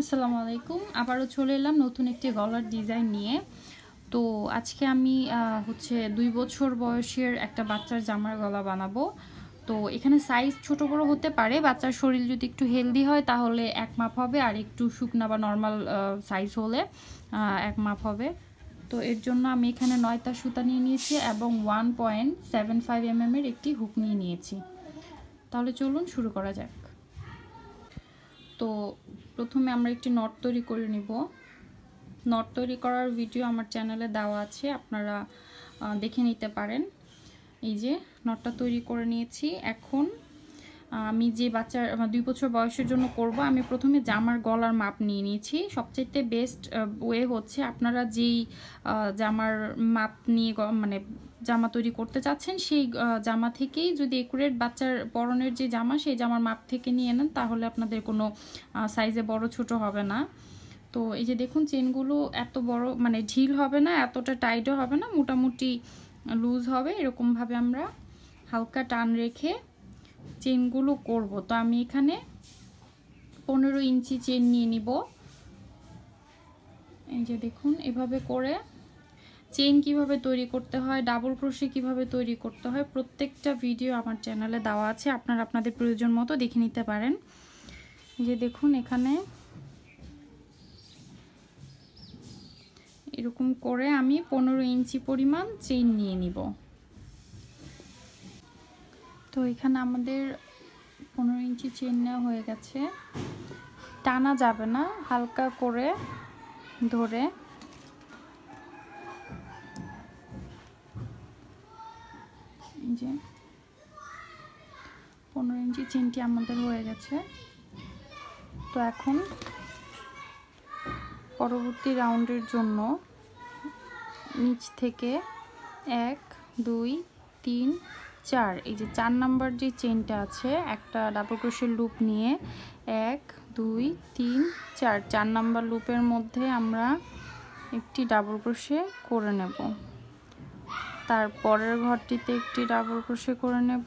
আসসালামু আলাইকুম। আবারও চলে এলাম নতুন একটি গলার ডিজাইন নিয়ে। তো আজকে আমি হচ্ছে দুই বছর বয়সের একটা বাচ্চার জামার গলা বানাবো। তো এখানে সাইজ ছোট বড় হতে পারে, বাচ্চার শরীর যদি একটু হেলদি হয় তাহলে এক মাপ হবে আর একটু শুকনা বা নর্মাল সাইজ হলে এক মাপ হবে। তো এর জন্য আমি এখানে নয়টা সুতা নিয়ে নিয়েছি এবং one point seven five M এর একটি হুক নিয়ে নিয়েছি। তাহলে চলুন শুরু করা যাক। তো প্রথমে আমরা একটি নট তৈরি করে নিব। নট তৈরি করার ভিডিও আমার চ্যানেলে দেওয়া আছে, আপনারা দেখে নিতে পারেন। এই যে, নটটা তৈরি করে নিয়েছি। এখন আমি যে বাচ্চার দুই বছর বয়সের জন্য করব, আমি প্রথমে জামার গলার মাপ নিয়ে নিয়েছি। সবচেয়ে বেস্ট ওয়ে হচ্ছে আপনারা যেই জামার মাপ নিয়ে মানে জামা তৈরি করতে চাচ্ছেন, সেই জামা থেকেই যদি একুরেট বাচ্চার পরনের যে জামা, সেই জামার মাপ থেকে নিয়ে নেন, তাহলে আপনাদের কোনো সাইজে বড় ছোট হবে না। তো এই যে দেখুন চেনগুলো এত বড় মানে ঢিল হবে না, এতটা টাইটও হবে না, মোটামুটি লুজ হবে, এরকমভাবে আমরা হালকা টান রেখে চেনগুলো করব। তো আমি এখানে পনেরো ইঞ্চি চেন নিয়ে নিব। এই যে দেখুন, এভাবে করে চেন কীভাবে তৈরি করতে হয়, ডাবল ক্রোশে কীভাবে তৈরি করতে হয়, প্রত্যেকটা ভিডিও আমার চ্যানেলে দেওয়া আছে। আপনারা আপনাদের প্রয়োজন মতো দেখে নিতে পারেন। যে দেখুন, এখানে এরকম করে আমি পনেরো ইঞ্চি পরিমাণ চেন নিয়ে নিব। তো এখানে আমাদের পনেরো ইঞ্চি চেন নেওয়া হয়ে গেছে। টানা যাবে না, হালকা করে ধরে। যে পনেরো ইঞ্চি চেনটি আমাদের হয়ে গেছে। তো এখন পরবর্তী রাউন্ডের জন্য নিচ থেকে এক, দুই, তিন চার, এই যে চার নাম্বার যে চেনটা আছে, একটা ডাবল ক্রোশের লুপ নিয়ে এক, দুই, তিন, চার চার নাম্বার লুপের মধ্যে আমরা একটি ডাবল ক্রোশে করে নেব। তারপরের ঘরটিতে একটি ডাবল ক্রোশে করে নেব।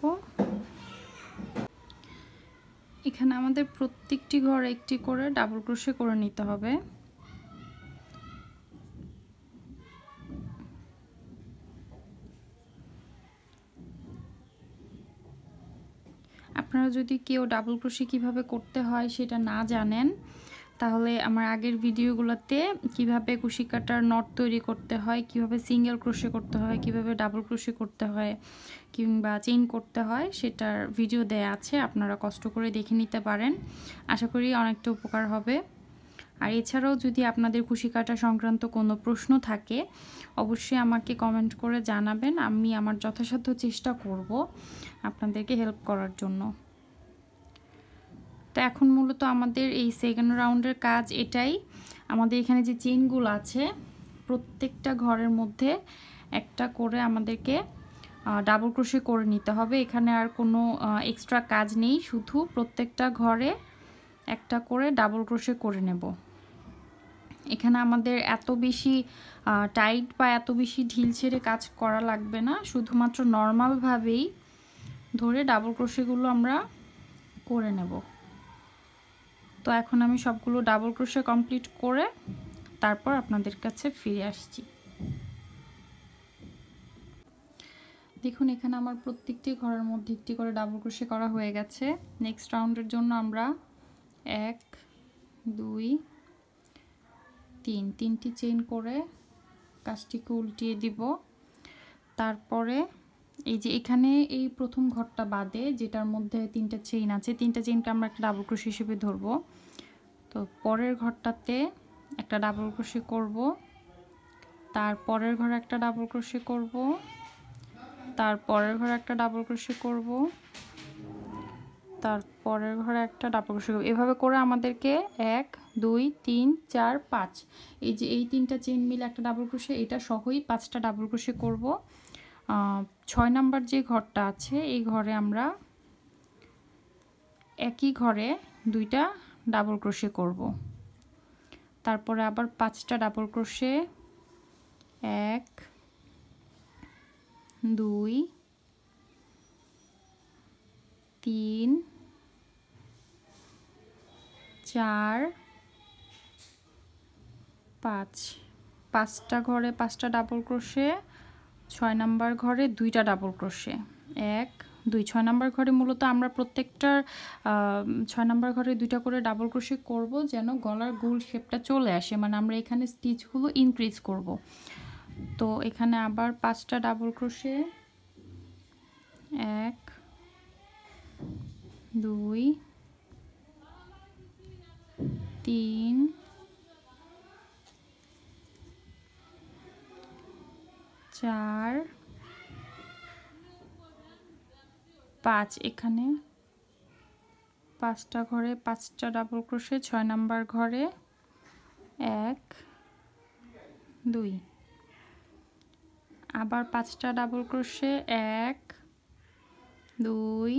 এখানে আমাদের প্রত্যেকটি ঘরে একটি করে ডাবল ক্রোশে করে নিতে হবে। আপনারা যদি কেউ ডাবল ক্রোশে কীভাবে করতে হয় সেটা না জানেন, তাহলে আমার আগের ভিডিওগুলোতে কীভাবে কুশি কাটার নট তৈরি করতে হয়, কীভাবে সিঙ্গেল ক্রোশে করতে হয়, কীভাবে ডাবল ক্রোশে করতে হয়, কিংবা চেইন করতে হয়, সেটার ভিডিও দেয়া আছে, আপনারা কষ্ট করে দেখে নিতে পারেন। আশা করি অনেকটা উপকার হবে। আর এছাড়াও যদি আপনাদের খুশি কাটা সংক্রান্ত কোনো প্রশ্ন থাকে, অবশ্যই আমাকে কমেন্ট করে জানাবেন। আমি আমার যথাসাধ্য চেষ্টা করব আপনাদেরকে হেল্প করার জন্য। তো এখন মূলত আমাদের এই সেকেন্ড রাউন্ডের কাজ এটাই। আমাদের এখানে যে চেনগুলো আছে, প্রত্যেকটা ঘরের মধ্যে একটা করে আমাদেরকে ডাবল ক্রোশে করে নিতে হবে। এখানে আর কোনো এক্সট্রা কাজ নেই। শুধু প্রত্যেকটা ঘরে একটা করে ডাবল ক্রোশে করে নেব। এখানে আমাদের এত বেশি টাইট বা এত বেশি ঢিল ছেড়ে কাজ করা লাগবে না। শুধুমাত্র নর্মালভাবেই ধরে ডাবল ক্রোশেগুলো আমরা করে নেব। তো এখন আমি সবগুলো ডাবল ক্রোশে কমপ্লিট করে তারপর আপনাদের কাছে ফিরে আসছি। দেখুন, এখানে আমার প্রত্যেকটি ঘরের মধ্যে একটি করে ডাবল ক্রোশে করা হয়ে গেছে। নেক্সট রাউন্ডের জন্য আমরা এক, দুই তিন, তিনটি চেইন করে কাজটিকে উল্টিয়ে দিব। তারপরে এই যে এখানে এই প্রথম ঘরটা বাদে, যেটার মধ্যে তিনটা চেইন আছে, তিনটা চেইনকে আমরা একটা ডাবল ক্রোশ হিসেবে ধরব। তো পরের ঘরটাতে একটা ডাবল ক্রোশে করব তারপরের ঘরে একটা ডাবল ক্রোশে করব তারপরের ঘরে একটা ডাবল ক্রোশে করব তারপরের ঘরে একটা ডাবল ক্রোশে করব। এভাবে করে আমাদেরকে এক, দুই, তিন, চার, পাঁচ। এই যে এই তিনটা চেন মিলে একটা ডাবল ক্রোশে এটা সহই পাঁচটা ডাবল ক্রোশে করব ছয় নাম্বার যে ঘরটা আছে, এই ঘরে আমরা একই ঘরে দুইটা ডাবল ক্রোশে করব। তারপরে আবার পাঁচটা ডাবল ক্রোশে এক, দুই তিন, চার, পাঁচ। পাঁচটা ঘরে পাঁচটা ডাবল ক্রোশে ছয় নাম্বার ঘরে দুইটা ডাবল ক্রোশে এক, দুই, ছয় নাম্বার ঘরে মূলত আমরা প্রত্যেকটার ছয় নাম্বার ঘরে দুইটা করে ডাবল ক্রোশে করব যেন গলার গোল শেপটা চলে আসে। মানে আমরা এখানে স্টিচগুলো ইনক্রিজ করব। তো এখানে আবার পাঁচটা ডাবল ক্রোশে এক দুই, তিন, চার, পাঁচ এখানে। পাঁচটা ঘরে পাঁচটা ডাবল ক্রোশে ছয় নাম্বার ঘরে এক, দুই। আবার পাঁচটা ডাবল ক্রোশে এক, দুই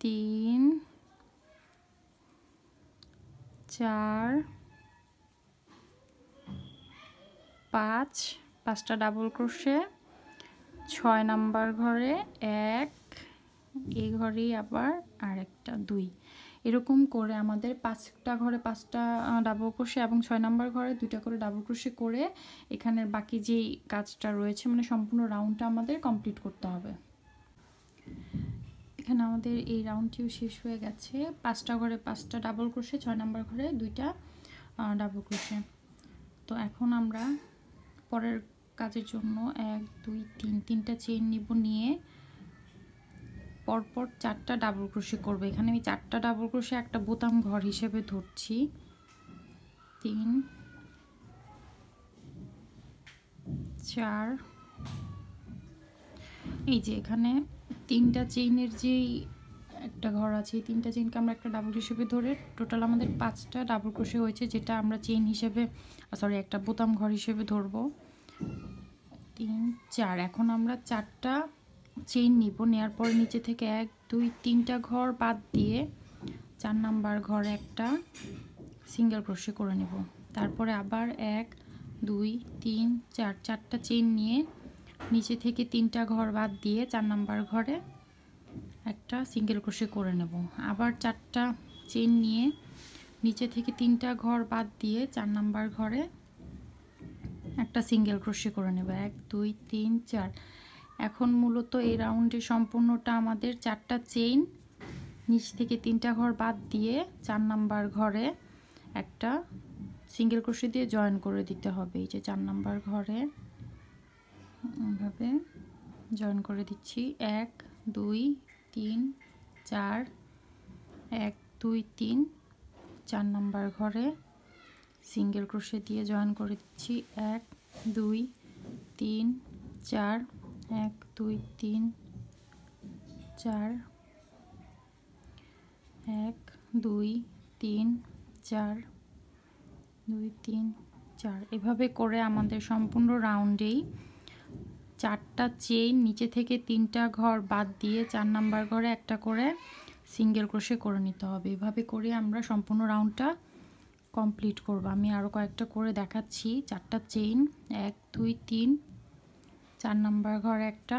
তিন, চার, পাঁচ, পাঁচটা ডাবল ক্রোশে ছয় নাম্বার ঘরে এক এই ঘরেই আবার আরেকটা দুই। এরকম করে আমাদের পাঁচটা ঘরে পাঁচটা ডাবল ক্রোশে এবং ছয় নাম্বার ঘরে দুইটা করে ডাবল ক্রোশে করে এখানের বাকি যেই কাজটা রয়েছে মানে সম্পূর্ণ রাউন্ডটা আমাদের কমপ্লিট করতে হবে। এখানে আমাদের এই রাউন্ডটিও শেষ হয়ে গেছে। পাঁচটা ঘরে পাঁচটা ডাবল ক্রোশে ছয় নাম্বার ঘরে দুইটা ডাবল ক্রোশে তো এখন আমরা পরের কাজের জন্য এক, দুই, তিন, তিনটা চেন নিব নিয়ে পরপর চারটা ডাবল ক্রোশে করবে। এখানে আমি চারটা ডাবল ক্রোশে একটা বোতাম ঘর হিসেবে ধরছি। তিন, চার, এই যে এখানে তিনটা চেইনের যেই একটা ঘর আছে তিনটা চেইনকে আমরা একটা ডাবল হিসেবে ধরে টোটাল আমাদের পাঁচটা ডাবল ক্রোশে হয়েছে, যেটা আমরা চেইন হিসেবে সরি একটা বোতাম ঘর হিসেবে ধরবো। তিন, চার, এখন আমরা চারটা চেইন নিব নেওয়ার পর নিচে থেকে এক, দুই, তিনটা ঘর বাদ দিয়ে চার নাম্বার ঘর একটা সিঙ্গেল ক্রোশে করে নেব। তারপরে আবার এক, দুই, তিন, চার, চারটা চেইন নিয়ে নিচে থেকে তিনটা ঘর বাদ দিয়ে চার নাম্বার ঘরে একটা সিঙ্গেল ক্রোশে করে নেব। আবার চারটা চেইন নিয়ে নিচে থেকে তিনটা ঘর বাদ দিয়ে চার নাম্বার ঘরে একটা সিঙ্গেল ক্রোশে করে নেব। এক, দুই, তিন, চার। এখন মূলত এই রাউন্ডে সম্পূর্ণটা আমাদের চারটা চেইন নিচ থেকে তিনটা ঘর বাদ দিয়ে চার নাম্বার ঘরে একটা সিঙ্গেল ক্রোশে দিয়ে জয়েন করে দিতে হবে। এই যে চার নাম্বার ঘরে এভাবে জয়েন করে দিচ্ছি। এক, দুই, তিন, চার, এক, দুই, তিন, চার নাম্বার ঘরে সিঙ্গেল ক্রোশে দিয়ে জয়েন করে দিচ্ছি। এক, দুই, তিন, চার, এক, দুই, তিন, চার, এক, দুই, তিন, চার, দুই, তিন, চার। এভাবে করে আমাদের সম্পূর্ণ রাউন্ডেই চারটা চেইন নিচে থেকে তিনটা ঘর বাদ দিয়ে চার নাম্বার ঘরে একটা করে সিঙ্গেল ক্রোশে করে নিতে হবে। এভাবে করে আমরা সম্পূর্ণ রাউন্ডটা কমপ্লিট করব। আমি আরও কয়েকটা করে দেখাচ্ছি। চারটা চেইন এক, দুই, তিন, চার নাম্বার ঘর একটা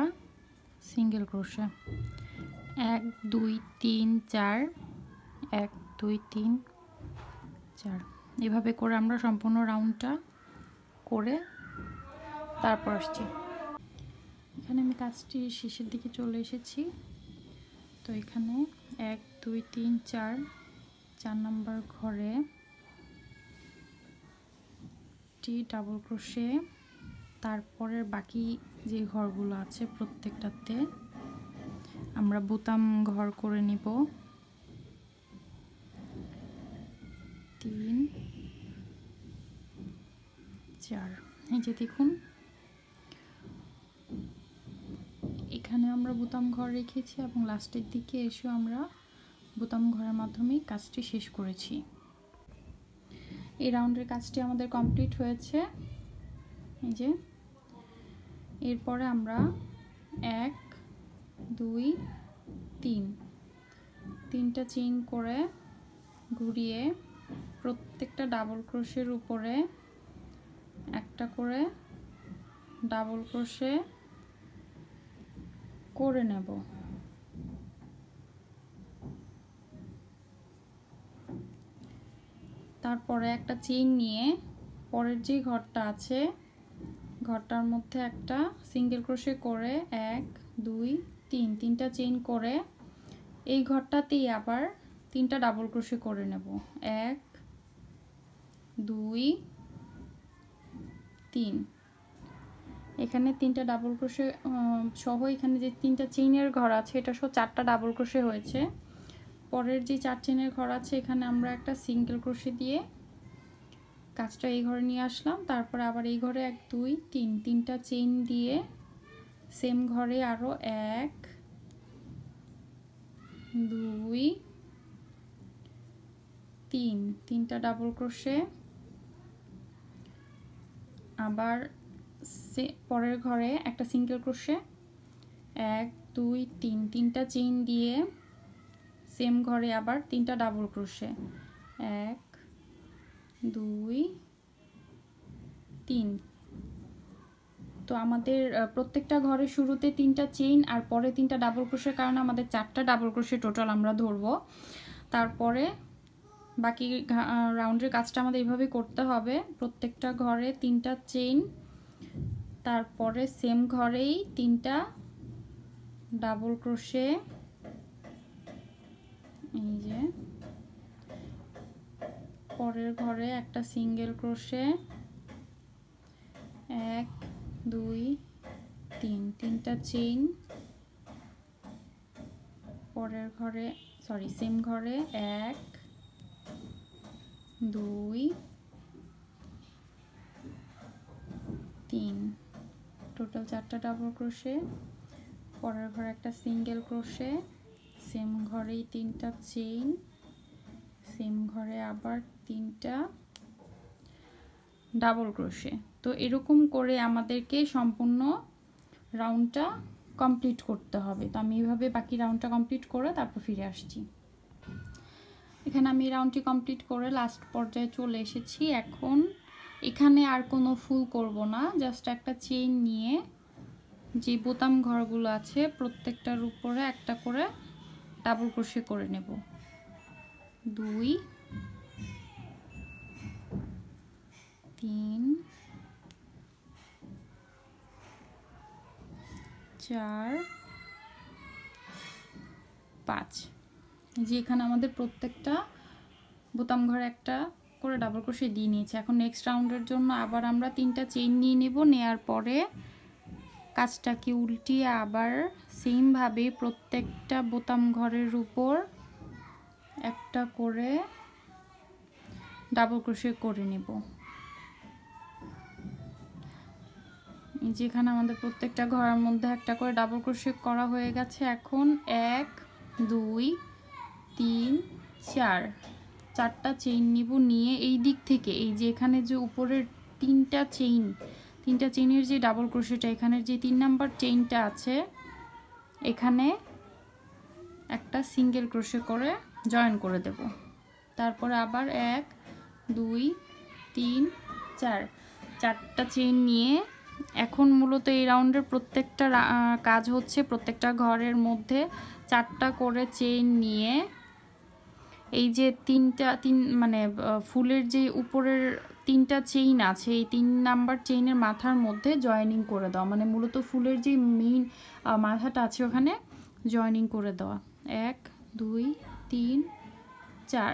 সিঙ্গেল ক্রোশে এক, দুই, তিন, চার, এক, দুই, তিন, চার। এভাবে করে আমরা সম্পূর্ণ রাউন্ডটা করে তারপর আসছি। এখানে আমি কাজটি শেষের দিকে চলে এসেছি। তো এখানে এক, দুই, তিন, চার চার নম্বর ঘরে টি ডাবল ক্রোশে, তারপরের বাকি যে ঘরগুলো আছে প্রত্যেকটাতে আমরা বোতাম ঘর করে নিব। তিন, চার, এই যে দেখুন এখানে আমরা বোতাম ঘর রেখেছি এবং লাস্টের দিকে এসেও আমরা বোতাম ঘরের মাধ্যমে কাজটি শেষ করেছি। এই রাউন্ডের কাজটি আমাদের কমপ্লিট হয়েছে। এই যে, এরপরে আমরা এক, দুই, তিন। তিনটা চেইন করে ঘুরিয়ে প্রত্যেকটা ডাবল ক্রোশের উপরে একটা করে ডাবল ক্রোশে করে নেব। তারপরে একটা চেইন নিয়ে পরের যে ঘরটা আছে, ঘরটার মধ্যে একটা সিঙ্গেল ক্রোশে করে এক, দুই, তিন, তিনটা চেইন করে এই ঘরটাতেই আবার তিনটা ডাবল ক্রোশে করে নেব। এক, দুই, তিন। এখানে তিনটা ডাবল ক্রোশে সহ এখানে যে তিনটা চেইনের ঘর আছে, এটা সহ চারটা ডাবল ক্রোশে হয়েছে। পরের যে চার চেনের ঘর আছে, এখানে আমরা একটা সিঙ্গেল ক্রোশে দিয়ে কাজটা এই ঘরে নিয়ে আসলাম। তারপরে আবার এই ঘরে এক, দুই, তিন, তিনটা চেইন দিয়ে সেম ঘরে আরও এক, দুই, তিন, তিনটা ডাবল ক্রোশে আবার পরের ঘরে একটা সিঙ্গেল ক্রোশে এক, দুই, তিন, তিনটা চেইন দিয়ে সেম ঘরে আবার তিনটা ডাবল ক্রোশে এক, দুই, তিন। তো আমাদের প্রত্যেকটা ঘরে শুরুতে তিনটা চেইন আর পরে তিনটা ডাবল ক্রোশের কারণে আমাদের চারটা ডাবল ক্রোশে টোটাল আমরা ধরবো। তারপরে বাকি রাউন্ডের কাজটা আমাদের এইভাবে করতে হবে। প্রত্যেকটা ঘরে তিনটা চেইন তারপরে সেম ঘরেই তিনটা ডাবল ক্রোশে এই যে। পরের ঘরে একটা সিঙ্গেল ক্রোশে এক, দুই, তিন, তিনটা চেইন পরের ঘরে সরি সেম ঘরে এক, দুই তিন। টোটাল চারটা ডাবল ক্রোশে পরের ঘরে একটা সিঙ্গেল ক্রোশে সেম ঘরেই তিনটা চেইন সেম ঘরে আবার তিনটা ডাবল ক্রোশে তো এরকম করে আমাদেরকে সম্পূর্ণ রাউন্ডটা কমপ্লিট করতে হবে। তো আমি এইভাবে বাকি রাউন্ডটা কমপ্লিট করে তারপর ফিরে আসছি। এখানে আমি রাউন্ডটি কমপ্লিট করে লাস্ট পর্যায়ে চলে এসেছি। এখন এখানে আর কোনো ফুল করব না জাস্ট একটা চেইন নিয়ে যে বোতাম ঘরগুলো আছে প্রত্যেকটার উপরে একটা করে ডাবল ক্রোশে করে নেব। দুই, তিন, চার, পাঁচ। যে এখানে আমাদের প্রত্যেকটা বোতাম ঘরে একটা করে ডাবল ক্রোশে দিয়ে নিয়েছি। এখন নেক্সট রাউন্ডের জন্য আবার আমরা তিনটা চেইন নিয়ে নেব। নেয়ার পরে কাজটাকে উল্টিয়ে আবার সেমভাবে প্রত্যেকটা বোতাম ঘরের উপর একটা করে ডাবল ক্রোশে করে নেব। যেখানে আমাদের প্রত্যেকটা ঘরের মধ্যে একটা করে ডাবল ক্রোশে করা হয়ে গেছে। এখন এক, দুই, তিন, চার। চারটা চেইন নিব নিয়ে এই দিক থেকে, এই যে এখানে যে উপরের তিনটা চেইন তিনটা চেইনের যে ডাবল ক্রোশেটা এখানের যে তিন নাম্বার চেইনটা আছে, এখানে একটা সিঙ্গেল ক্রোশে করে জয়েন করে দেব। তারপরে আবার এক, দুই, তিন, চার, চারটা চেইন নিয়ে এখন মূলত এই রাউন্ডের প্রত্যেকটা কাজ হচ্ছে প্রত্যেকটা ঘরের মধ্যে চারটা করে চেইন নিয়ে এই যে তিনটা, তিন মানে ফুলের যে উপরের তিনটা চেইন আছে, এই তিন নাম্বার চেইনের মাথার মধ্যে জয়েনিং করে দেওয়া। মানে মূলত ফুলের যে মেইন মাথাটা আছে ওখানে জয়েনিং করে দেওয়া। এক, দুই, তিন, চার।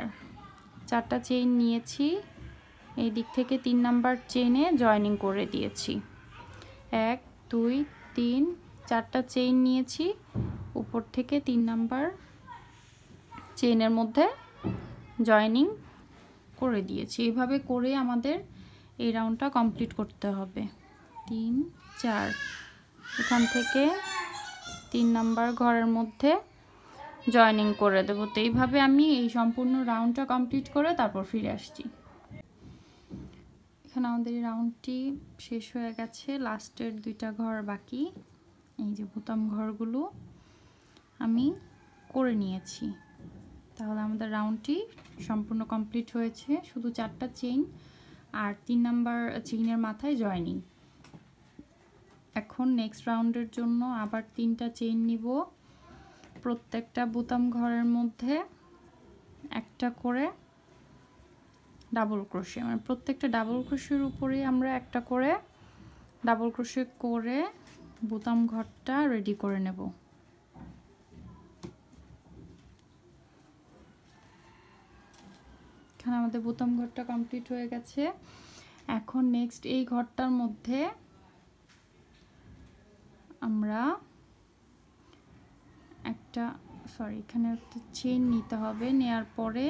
চারটা চেইন নিয়েছি, এই দিক থেকে তিন নাম্বার চেইনে জয়েনিং করে দিয়েছি। এক, দুই, তিন, চারটা চেইন নিয়েছি, উপর থেকে তিন নাম্বার চেইনের মধ্যে জয়েনিং করে দিয়েছি। এইভাবে করে আমাদের এই রাউন্ডটা কমপ্লিট করতে হবে। তিন, চার। এখান থেকে তিন নাম্বার ঘরের মধ্যে জয়েনিং করে দেবো। তো এইভাবে আমি এই সম্পূর্ণ রাউন্ডটা কমপ্লিট করে তারপর ফিরে আসছি। এখানে আমাদের এই রাউন্ডটি শেষ হয়ে গেছে। লাস্টের দুইটা ঘর বাকি। এই যে বোতাম ঘরগুলো আমি করে নিয়েছি। তাহলে আমাদের রাউন্ডটি সম্পূর্ণ কমপ্লিট হয়েছে। শুধু চারটা চেইন আর তিন নাম্বার চেইনের মাথায় জয়নিং এখন নেক্সট রাউন্ডের জন্য আবার তিনটা চেইন নিব। প্রত্যেকটা বোতাম ঘরের মধ্যে একটা করে ডাবল ক্রোশে মানে প্রত্যেকটা ডাবল ক্রোশের উপরে আমরা একটা করে ডাবল ক্রোশে করে বোতাম ঘরটা রেডি করে নেব। এখানে আমাদের বোতাম ঘরটা কমপ্লিট হয়ে গেছে। এখন নেক্সট এই ঘরটার মধ্যে আমরা একটা সরি এখানে একটা চেন নিতে হবে। নেয়ার পরে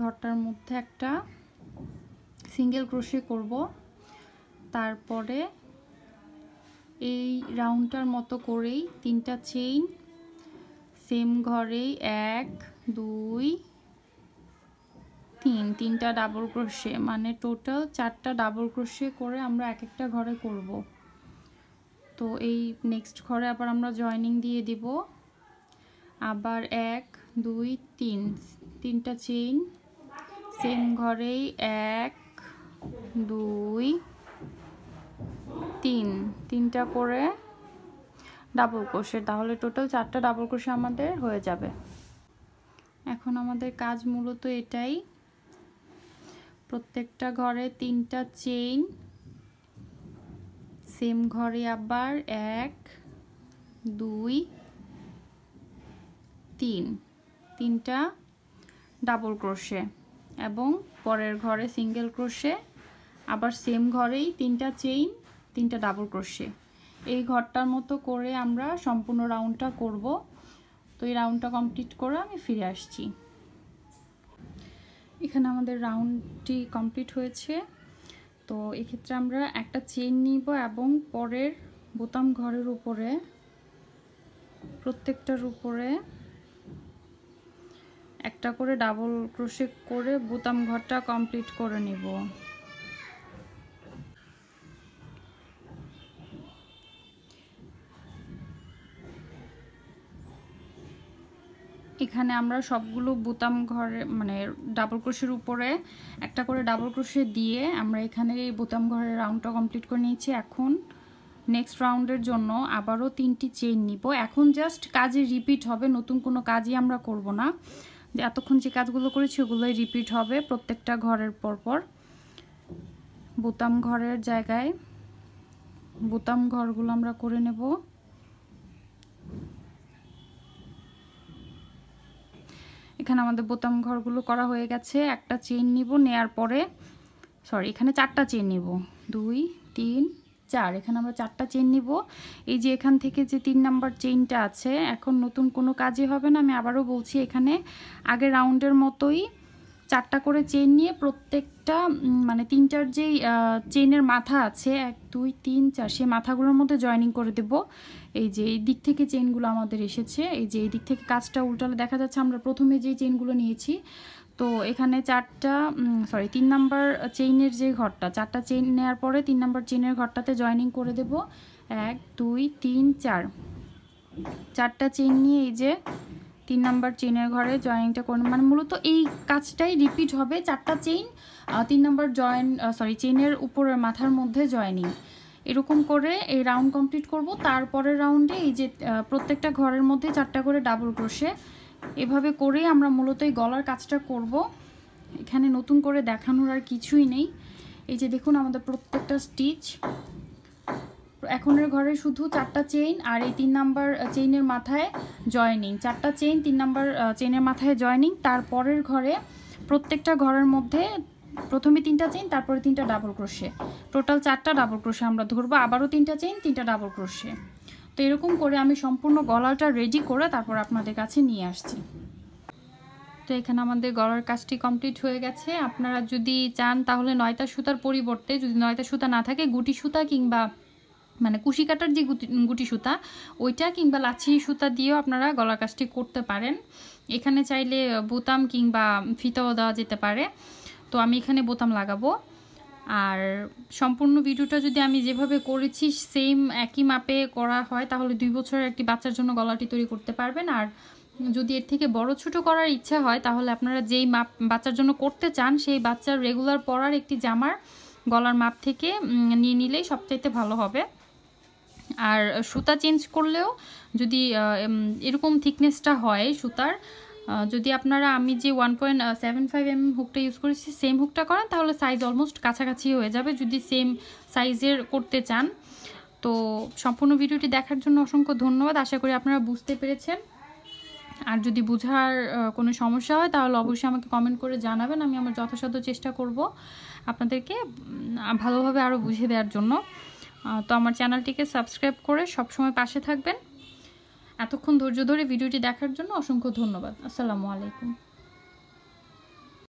ঘরটার মধ্যে একটা সিঙ্গেল ক্রোশে করব। তারপরে এই রাউন্ডটার মতো করেই তিনটা চেইন সেম ঘরেই এক, দুই তিন, তিনটা ডাবল ক্রোশে মানে টোটাল চারটা ডাবল ক্রোশে করে আমরা এক একটা ঘরে করব। তো এই নেক্সট ঘরে আবার আমরা জয়নিং দিয়ে দিব। আবার এক, দুই, তিন, তিনটা চেইন সেম ঘরেই এক, দুই, তিন, তিনটা করে ডাবল ক্রোশে তাহলে টোটাল চারটা ডাবল ক্রোশে আমাদের হয়ে যাবে। এখন আমাদের কাজ মূলত এটাই। প্রত্যেকটা ঘরে তিনটা চেইন সেম ঘরে আবার এক, দুই, তিন। তিনটা ডাবল ক্রোশে এবং পরের ঘরে সিঙ্গেল ক্রোশে আবার সেম ঘরেই তিনটা চেইন তিনটা ডাবল ক্রোশে এই ঘরটার মতো করে আমরা সম্পূর্ণ রাউন্ডটা করব। তো এই রাউন্ডটা কমপ্লিট করে আমি ফিরে আসছি। এখানে আমাদের রাউন্ডটি কমপ্লিট হয়েছে। তো এক্ষেত্রে আমরা একটা চেইন নিব এবং পরের বোতাম ঘরের উপরে, প্রত্যেকটার উপরে একটা করে ডাবল ক্রোশে করে বোতাম ঘরটা কমপ্লিট করে নিব। এখানে আমরা সবগুলো বোতাম ঘরে মানে ডাবল ক্রোশের উপরে একটা করে ডাবল ক্রোশে দিয়ে আমরা এখানে এই বোতাম ঘরের রাউন্ডটা কমপ্লিট করে নিয়েছি। এখন নেক্সট রাউন্ডের জন্য আবারও তিনটি চেইন নিব। এখন জাস্ট কাজে রিপিট হবে, নতুন কোনো কাজই আমরা করব না। যে এতক্ষণ যে কাজগুলো করেছি, ওগুলোই রিপিট হবে প্রত্যেকটা ঘরের পরপর। বোতাম ঘরের জায়গায় বোতাম ঘরগুলো আমরা করে নেব। এখানে আমাদের বোতাম ঘরগুলো করা হয়ে গেছে। একটা চেইন নিব, নেয়ার পরে সরি এখানে চারটা চেন নিব। দুই, তিন, চার, এখানে আমরা চারটা চেইন নিব। এই যে এখান থেকে যে তিন নাম্বার চেইনটা আছে, এখন নতুন কোনো কাজই হবে না, আমি আবারও বলছি এখানে আগে রাউন্ডের মতোই চারটা করে চেইন নিয়ে প্রত্যেকটা মানে তিনটার যেই চেইনের মাথা আছে, এক, দুই, তিন, চার, সেই মাথাগুলোর মধ্যে জয়েনিং করে দেব। এই যে এই দিক থেকে চেনগুলো আমাদের এসেছে, এই যে এই দিক থেকে কাজটা উল্টালে দেখা যাচ্ছে আমরা প্রথমে যে চেনগুলো নিয়েছি, তো এখানে চারটা সরি তিন নাম্বার চেইনের যে ঘরটা, চারটা চেইন নেওয়ার পরে তিন নাম্বার চেইনের ঘরটাতে জয়েনিং করে দেব। এক, দুই, তিন, চার। চারটা চেইন নিয়ে এই যে তিন নাম্বার চেইনের ঘরে জয়েনিংটা করে মানে মূলত এই কাজটাই রিপিট হবে, চারটা চেইন তিন নাম্বার জয়েন সরি চেইনের উপরের মাথার মধ্যে জয়েনিং এরকম করে এই রাউন্ড কমপ্লিট করব। তারপরের রাউন্ডে এই যে প্রত্যেকটা ঘরের মধ্যে চারটা করে ডাবল ক্রোশে এভাবে করে আমরা মূলত এই গলার কাজটা করব। এখানে নতুন করে দেখানোর আর কিছুই নেই। এই যে দেখুন আমাদের প্রত্যেকটা স্টিচ এখনের ঘরে শুধু চারটা চেইন আর এই তিন নাম্বার চেইনের মাথায় জয়নিং চারটা চেইন তিন নাম্বার চেইনের মাথায় জয়নিং তারপরের ঘরে প্রত্যেকটা ঘরের মধ্যে প্রথমে তিনটা চেইন তারপরে তিনটা ডাবল ক্রোশে টোটাল চারটা ডাবল ক্রোশে আমরা ধরবো। আবারও তিনটা চেইন তিনটা ডাবল ক্রোশে তো এরকম করে আমি সম্পূর্ণ গলাটা রেডি করে তারপর আপনাদের কাছে নিয়ে আসছি। তো এখানে আমাদের গলার কাজটি কমপ্লিট হয়ে গেছে। আপনারা যদি চান তাহলে নয়টা সুতার পরিবর্তে, যদি নয়টা সুতা না থাকে, গুটি সুতা কিংবা মানে কুশি কাটার যে গুটি গুটি সুতা, ওইটা কিংবা লাচ্ছি সুতা দিয়েও আপনারা গলার কাজটি করতে পারেন। এখানে চাইলে বোতাম কিংবা ফিতাও দেওয়া যেতে পারে। তো আমি এখানে বোতাম লাগাবো। আর সম্পূর্ণ ভিডিওটা যদি আমি যেভাবে করেছি, সেম একই মাপে করা হয়, তাহলে দুই বছরের একটি বাচ্চার জন্য গলাটি তৈরি করতে পারবেন। আর যদি এর থেকে বড় ছোট করার ইচ্ছা হয়, তাহলে আপনারা যেই মাপ, বাচ্চার জন্য করতে চান, সেই বাচ্চার রেগুলার পরার একটি জামার গলার মাপ থেকে নিয়ে নিলেই সবচাইতে ভালো হবে। আর সুতা চেঞ্জ করলেও যদি এরকম থিকনেসটা হয় সুতার যদি আপনারা আমি যে one point seven five M হুকটা use করেছি সেম হুকটা করেন, তাহলে সাইজ অলমোস্ট কাছাকাছি হয়ে যাবে যদি সেম সাইজের করতে চান। তো সম্পূর্ণ ভিডিওটি দেখার জন্য অসংখ্য ধন্যবাদ। আশা করি আপনারা বুঝতে পেরেছেন। আর যদি বোঝার কোনো সমস্যা হয়, তাহলে অবশ্যই আমাকে কমেন্ট করে জানাবেন। আমি আমার যথাসাধ্য চেষ্টা করব আপনাদেরকে ভালোভাবে আরও বুঝিয়ে দেওয়ার জন্য। তো আমার চ্যানেলটিকে সাবস্ক্রাইব করে সবসময় পাশে থাকবেন। এতক্ষণ ধৈর্য ধরে ভিডিওটি দেখার জন্য অসংখ্য ধন্যবাদ। আসসালামু আলাইকুম।